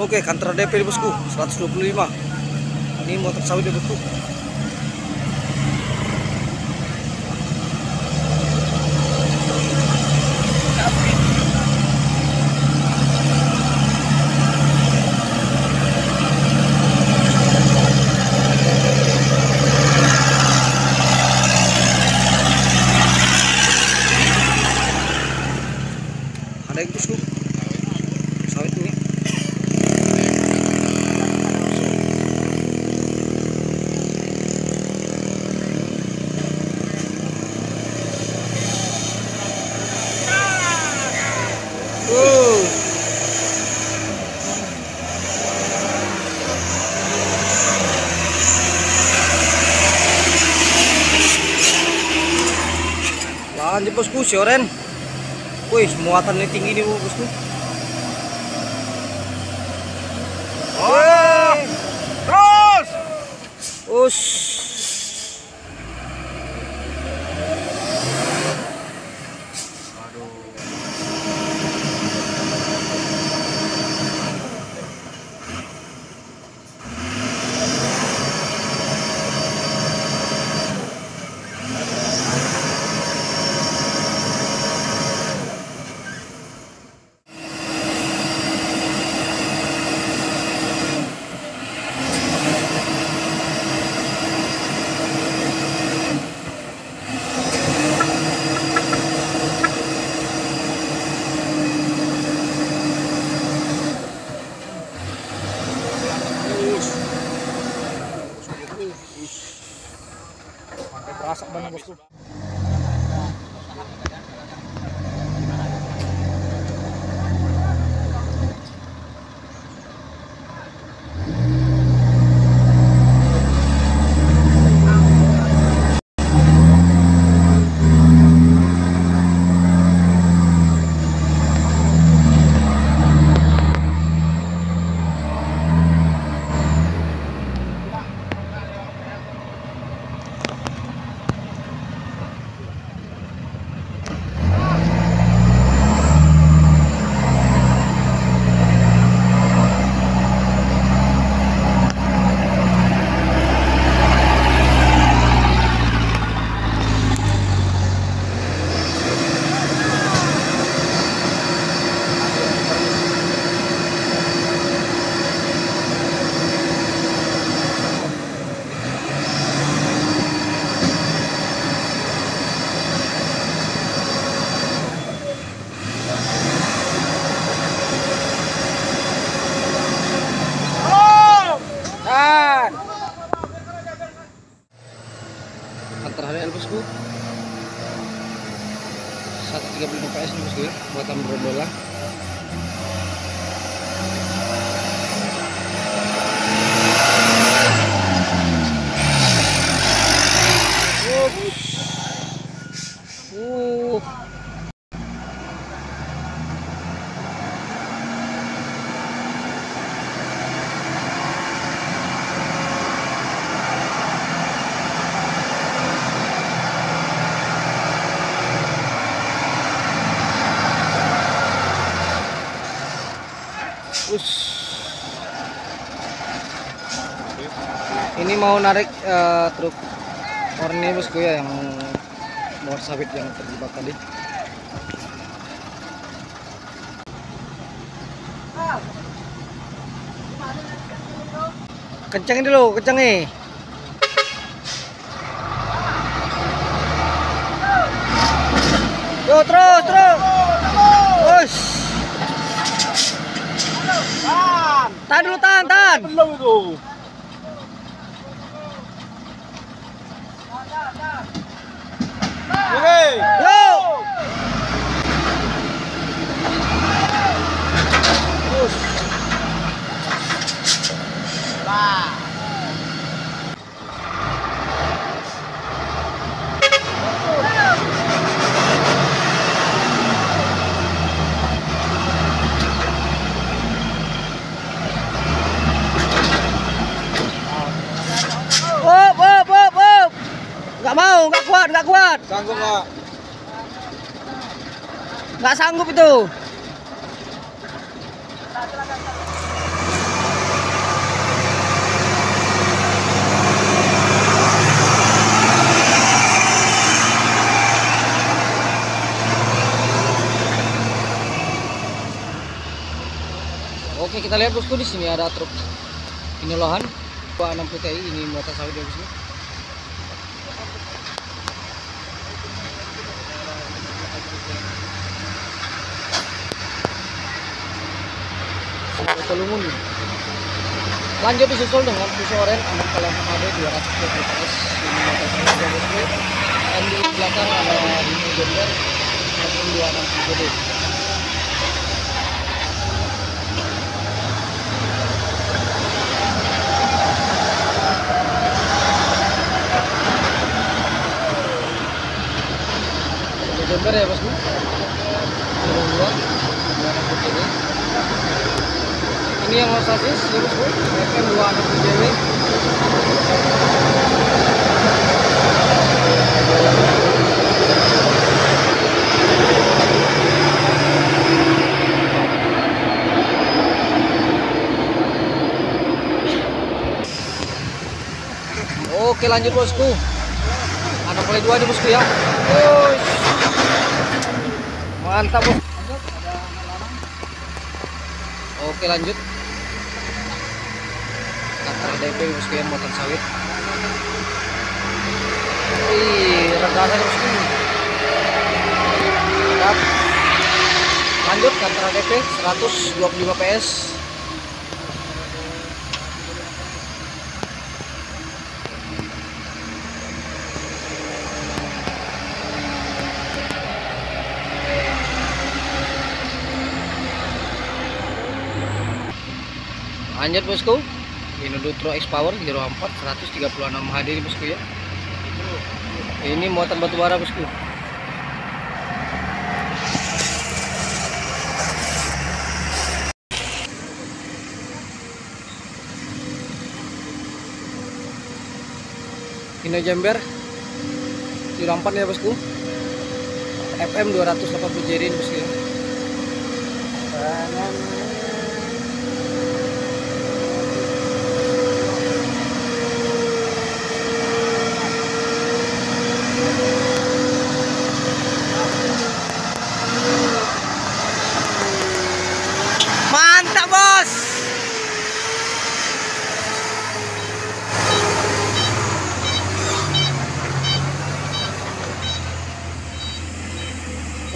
Oke, kantor DP bosku 125. Ini motor sawit ya bosku. Ada yang bosku. Sawit ini. Uh. Sioren. Wih, muatannya tinggi nih bosku. Wah, terus. Us. Buatan Brondola. Uh. Us. Ini mau narik eh, truk orne bosku ya yang bawah sawit yang terjebak tadi. Kencengin dulu, kencengin. Yo terus, terus. Us. Tahan dulu, tahan, tahan. Belum itu. Oke. Yo. Nggak mau, nggak kuat, nggak kuat. Sanggup nggak? Nggak sanggup itu. Oke kita lihat bosku di sini ada truk Inolohan 260 TI ini muatan sawit ya bosku. Lumun. Lanjut disusul dengan pisau oren anak kalian HD 220 PS ini sawit ya bosku. Dan di belakang ada Dino Jember maupun 260 JD. Desember ya bosku JW ini yang sasis ya bosku FM dua enam JW Oke lanjut bosku. Anak oleh dua nih bosku ya. Wush. Mantap bos oke lanjut. Kantor DP bosku muatan sawit. Wih regasan bosku Mantap. lanjut kantor DP 125 PS lanjut bosku. Ini Dutro X Power 04 136 HD ini bosku ya. Ini muatan batu bara bosku. Hino Jember 04 ya bosku. FM 280 JD ini bosku ya bos.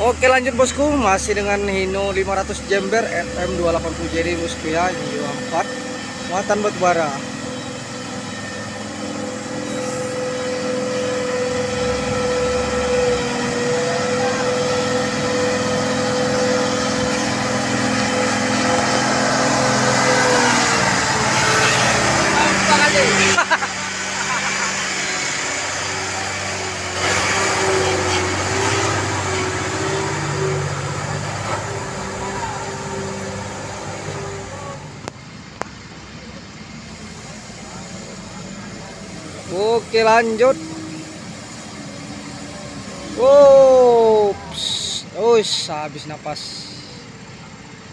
Oke lanjut bosku. Masih dengan Hino 500 Jember FM 280 JD bosku ya. Ini 4 muatan batu bara Oke lanjut. Ups, Ush, habis napas.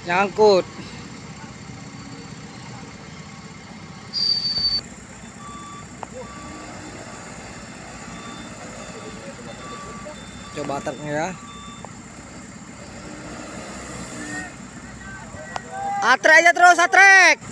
Nyangkut. Coba truknya ya. Atrek aja terus, atrek.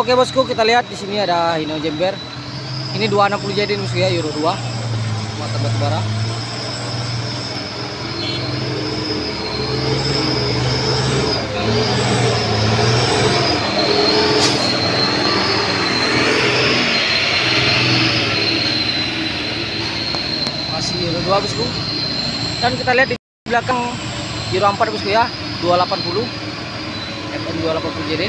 Oke bosku, kita lihat di sini ada Hino Jember. Ini 260 jadi bosku ya, Euro 2. Mata batu bara. Masih Euro 2 bosku. Dan kita lihat di belakang Euro 4 bosku ya, 280. 280 jadi.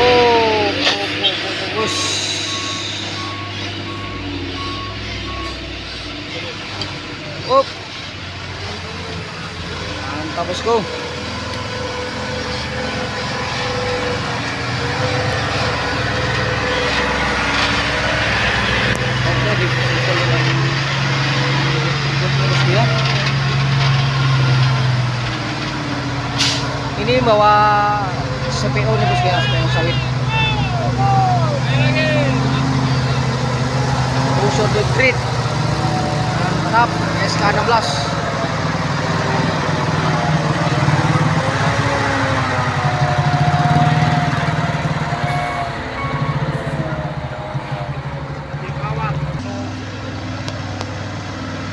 Oh, oh, oh, oh, oh, wush. Up. Mantap bosku. Ya. Ini bawa CPO nih bosku ya, Grid. Mantap, SK16.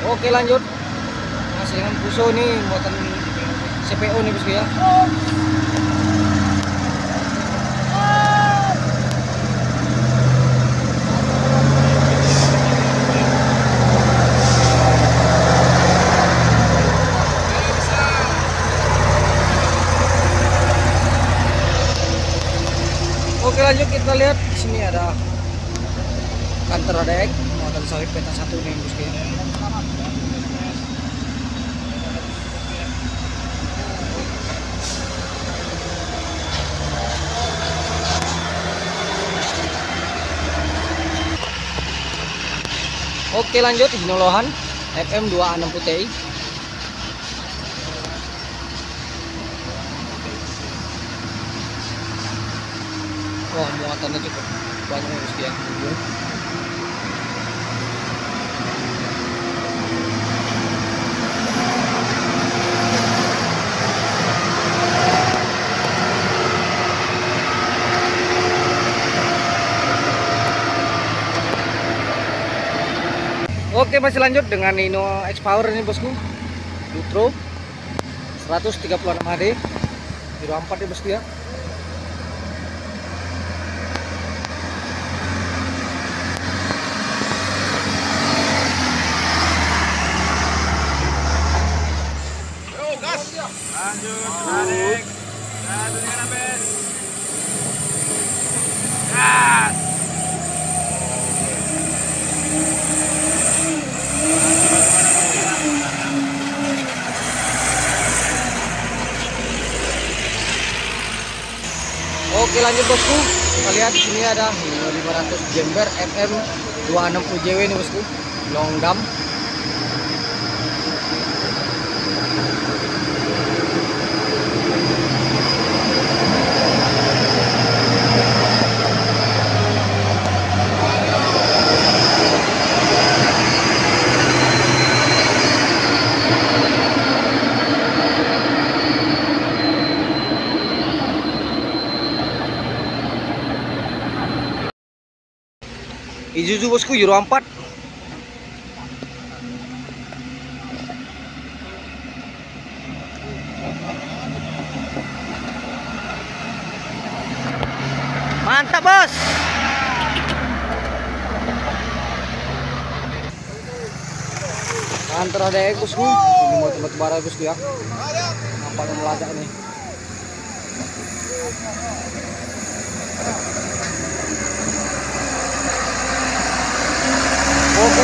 Oke lanjut Masih dengan puso nih Buatan CPO nih bosku ya Oke lanjut kita lihat di sini ada kantor adek sawit peta satu nih bosku ya Oke lanjut. Hinolohan FM 260 Ti Wah muatannya cukup banyak ya. bosku Oke masih lanjut dengan Nino X Power ini bosku. Dutro 136 HD Hero 4 ya bosku ya lanjut bosku. Kita lihat sini ada Hino 500 Jember FM 260 JW ini bosku. Long dam Isuzu bosku Euro 4 Mantap bos. Antar ada bosku. Ini mau tempat bara bosku ya. Nampaknya melajak nih